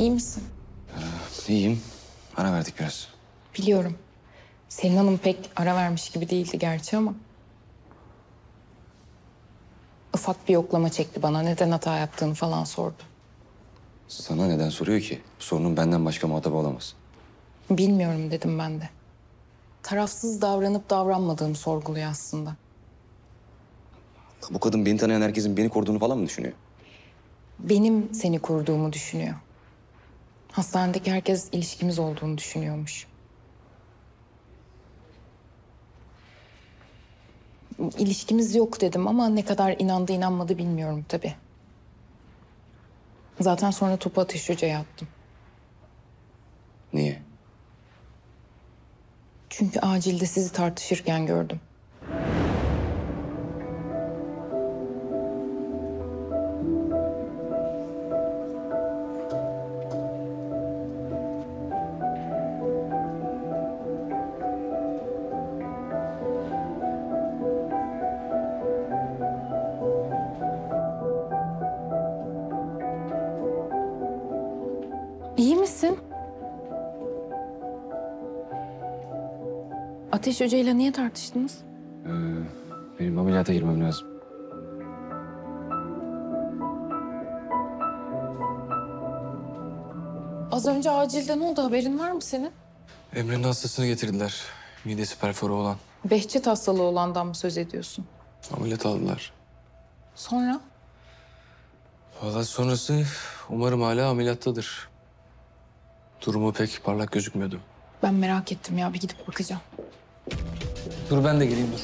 İyi misin? İyiyim. Ara verdik biraz. Biliyorum. Selin Hanım pek ara vermiş gibi değildi gerçi ama. Ufak bir yoklama çekti bana. Neden hata yaptığını falan sordu. Sana neden soruyor ki? Sorunun benden başka muhatabı olamaz. Bilmiyorum dedim ben de. Tarafsız davranıp davranmadığımı sorguluyor aslında. Bu kadın beni tanıyan herkesin beni koruduğunu falan mı düşünüyor? Benim seni koruduğumu düşünüyor. Hastanedeki herkes ilişkimiz olduğunu düşünüyormuş. İlişkimiz yok dedim ama ne kadar inandı inanmadı bilmiyorum tabii. Zaten sonra topu ateş hocaya attım. Niye? Çünkü acilde sizi tartışırken gördüm. İyi misin? Ateş Hoca ile niye tartıştınız? Benim ameliyata girmem lazım. Az önce acilde ne oldu haberin var mı senin? Emre'nin hastasını getirdiler. Midesi perfore olan. Behçet hastalığı olandan mı söz ediyorsun? Ameliyat aldılar. Sonra? Valla sonrası umarım hala ameliyattadır. Durumu pek parlak gözükmüyordu. Ben merak ettim ya bir gidip bakacağım. Dur ben de geleyim dur.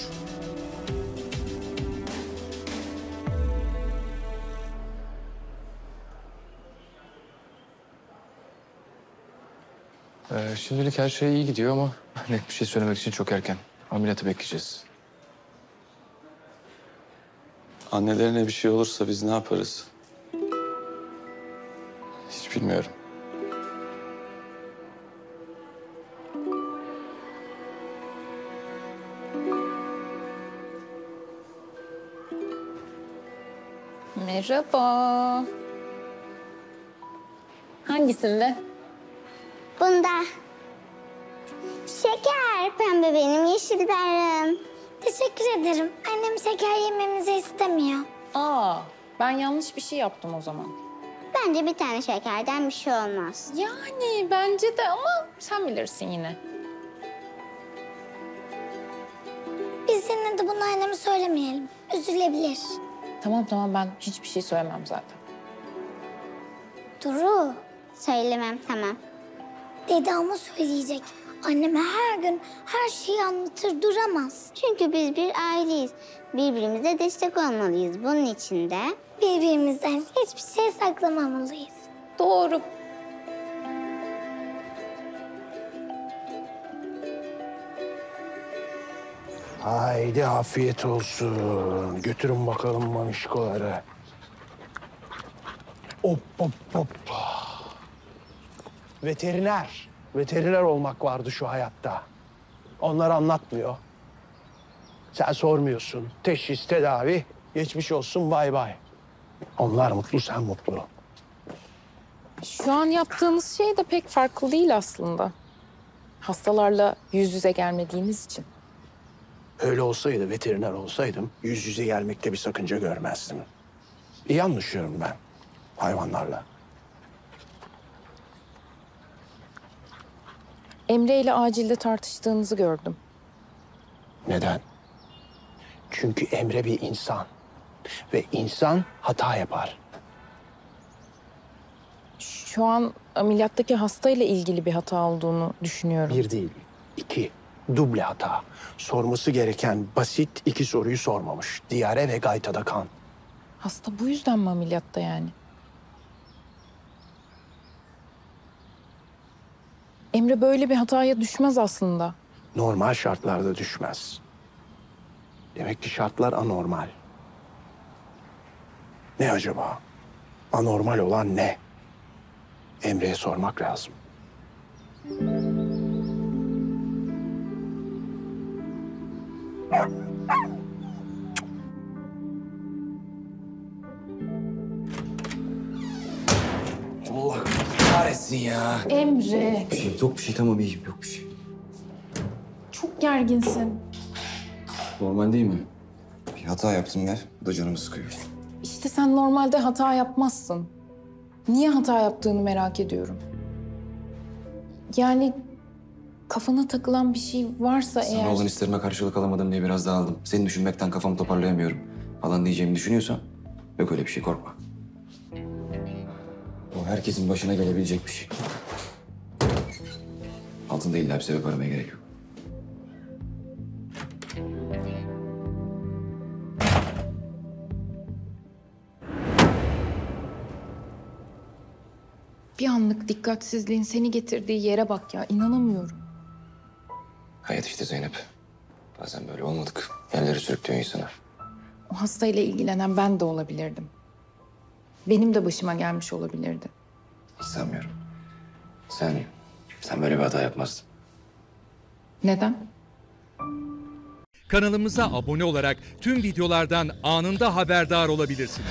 Ee, şimdilik her şey iyi gidiyor ama net bir şey söylemek için çok erken. Ameliyatı bekleyeceğiz. Annelerine bir şey olursa biz ne yaparız? Hiç bilmiyorum. Merhaba. Hangisinde? Bunda. Şeker pembe benim yeşil benim. Teşekkür ederim. Annem şeker yememizi istemiyor. Aa, ben yanlış bir şey yaptım o zaman. Bence bir tane şekerden bir şey olmaz. Yani bence de ama sen bilirsin yine. Biz yine de bunu anneme söylemeyelim. Üzülebilir. Tamam tamam ben hiçbir şey söylemem zaten. Duru. Söylemem tamam. Ama söyleyecek. Anneme her gün her şeyi anlatır duramaz. Çünkü biz bir aileyiz. Birbirimize destek olmalıyız. Bunun için de... Birbirimizden hiçbir şey saklamamalıyız. Doğru. Haydi afiyet olsun. Götürün bakalım manişkoları. Hop hop hop. Veteriner. Veteriner olmak vardı şu hayatta. Onlar anlatmıyor. Sen sormuyorsun. Teşhis, tedavi, geçmiş olsun bay bay. Onlar mutlu, sen mutlu. Şu an yaptığınız şey de pek farklı değil aslında. Hastalarla yüz yüze gelmediğiniz için. Öyle olsaydı, veteriner olsaydım yüz yüze gelmekte bir sakınca görmezdim. İyi anlaşıyorum ben hayvanlarla. Emre ile acilde tartıştığınızı gördüm. Neden? Çünkü Emre bir insan. Ve insan hata yapar. Şu an ameliyattaki hastayla ilgili bir hata olduğunu düşünüyorum. Bir değil, iki. Duble hata. Sorması gereken basit iki soruyu sormamış. Diyare ve gaytada kan. Hasta bu yüzden mi ameliyatta yani? Emre böyle bir hataya düşmez aslında. Normal şartlarda düşmez. Demek ki şartlar anormal. Ne acaba? Anormal olan ne? Emre'ye sormak lazım. Allah kahretsin. ya. Emre, Bir şey yok bir şey tamam iyiyim yok bir şey. çok gerginsin. Normal değil mi? Bir hata yaptım ya. Bu da canımı sıkıyor. İşte sen normalde hata yapmazsın. Niye hata yaptığını merak ediyorum. Yani kafana takılan bir şey varsa Sana eğer... olan isterime karşılık alamadım diye biraz dağıldım. Seni düşünmekten kafamı toparlayamıyorum falan diyeceğimi düşünüyorsan yok öyle bir şey korkma. O herkesin başına gelebilecek bir şey. Altında illa bir sebep aramaya gerek yok. Bir anlık dikkatsizliğin seni getirdiği yere bak ya. inanamıyorum. Hayat işte Zeynep. Bazen böyle olmadık. Yerleri sürüklüyor insanı. O hastayla ilgilenen ben de olabilirdim. Benim de başıma gelmiş olabilirdi. Hiç sanmıyorum. Sen, sen böyle bir hata yapmazdın. Neden? Kanalımıza abone olarak tüm videolardan anında haberdar olabilirsiniz.